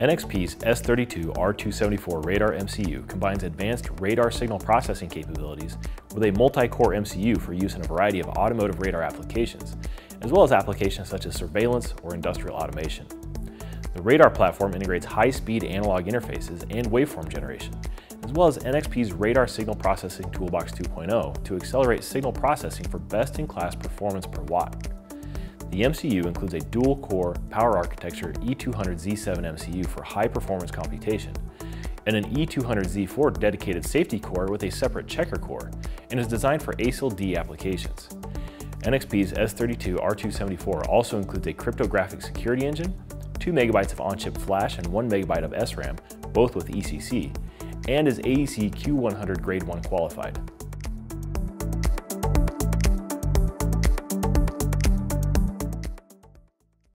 NXP's S32R274 radar MCU combines advanced radar signal processing capabilities with a multi-core MCU for use in a variety of automotive radar applications, as well as applications such as surveillance or industrial automation. The radar platform integrates high-speed analog interfaces and waveform generation, as well as NXP's Radar Signal Processing Toolbox 2.0 to accelerate signal processing for best-in-class performance per watt. The MCU includes a dual-core power architecture E200Z7 MCU for high-performance computation, and an E200Z4 dedicated safety core with a separate checker core, and is designed for ASIL D applications. NXP's S32 R274 also includes a cryptographic security engine, 2 MB of on-chip flash and 1 MB of SRAM, both with ECC, and is AEC Q100 Grade 1 qualified.